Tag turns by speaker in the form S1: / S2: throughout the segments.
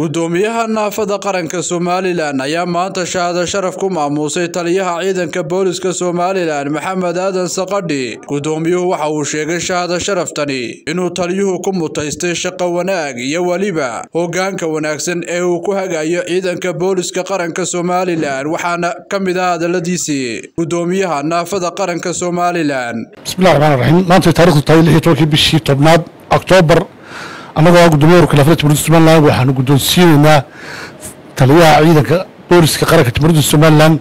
S1: gudoomiyaha naafada qaranka somalilan ayaa maanta shahaado sharaf ku maamuusay taliyaha ciidanka booliska somalilan maxamed aadan saqadhi gudoomiyuhu waxa uu sheegay shahaado sharaftani inuu taliyuhu ku mutaystay shaqo wanaag iyo weliba hogaanka wanaagsan ee uu ku hagayo ciidanka booliska qaranka somalilan waxaana ka mid ah hadaladiisii gudoomiyaha naafada qaranka somalilan
S2: annagoo gudoomiyaha warka lafada jamhuuriyadda somalilan waxaanu guddoonsiinaynaa taliyaha ciidanka booliska qaranka jamhuuriyadda somalilan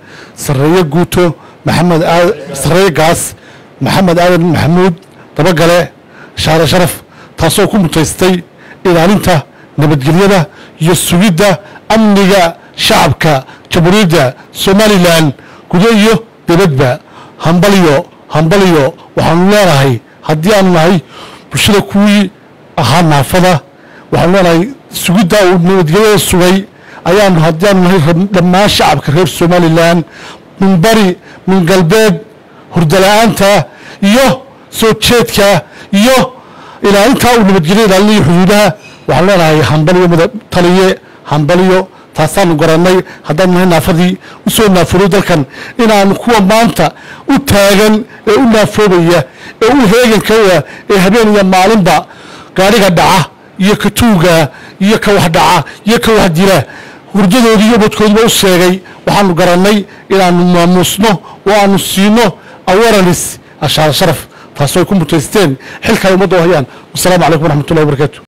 S2: sarreeye guuto maxamed sarreeye gaas maxamed aadan maxamuud dabagale shahaado sharaf taasoo ku mutaystay ilaalinta nabadgelyada iyo sugidda amniga shacabka jamhuuriyadda somalilan gudo iyo dibadba hambalyo hambalyo waxaanu leenahay haddii aanu nahay bulshada kuwii ahaa naafada waxaanu leenahay sugidda uu nabadgelyada sugay. Ayaanu haddii aanu nahay dhammaan shacabka reer somalilan min bari min galbeed hurdala-aanta iyo soo jeedka iyo ilaalintaa uu nabadgelya ilaalinayo xuduudaha waxaanu leenahay hambalyo taliye hambalyo taasaanu garannay. Haddaanu nahay naafadii u soo dalkan. Inaanu kuwa maanta u taagan ee u naafoobaya ee u heegankaya ee habeen iyo maalinba gaadhiga dhaca iyo ka tuuga iyo ka wax dhaca iyo ka wax dila hurdadoodii iyo ubadkoodiiba u sheegay waxaanu garannay inaanu maamuusno oo aanu siino awaralis ashaar sharaf. Taasoo ay ku mutaysteen xilka ay ummadda u hayaan wasalaamu calaykum waraxmatullahi wabarakaatu